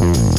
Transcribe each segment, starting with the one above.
Yeah.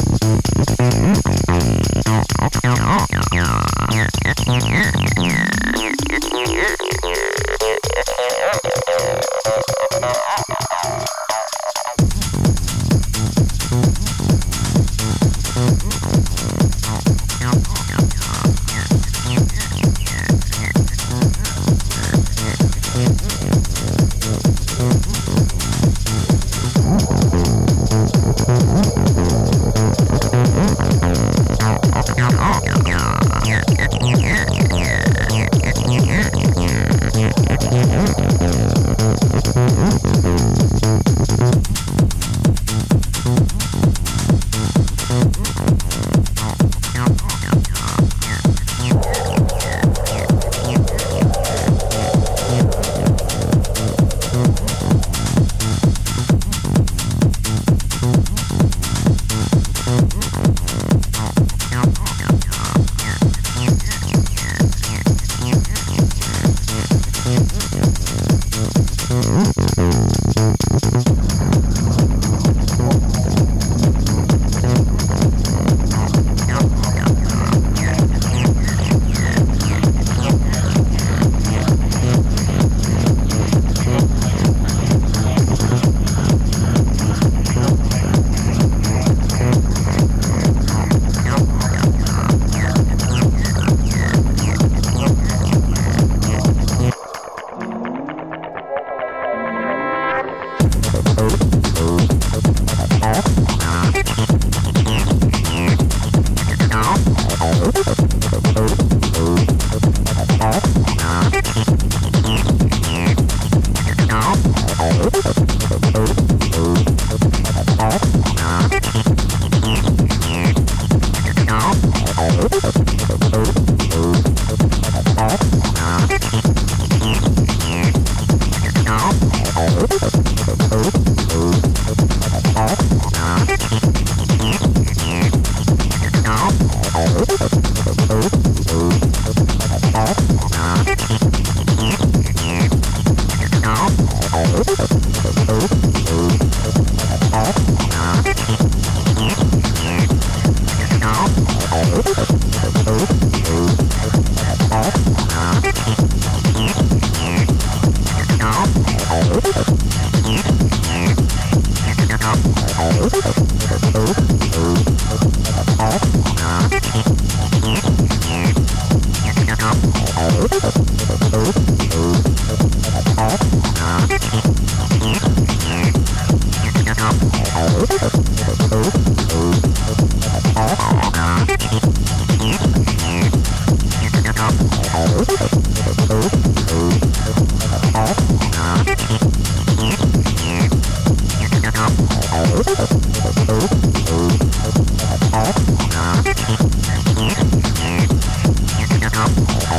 Oh.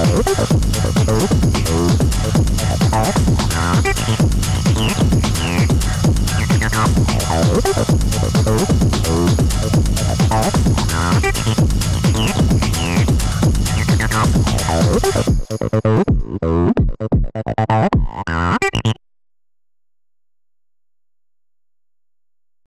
Oh.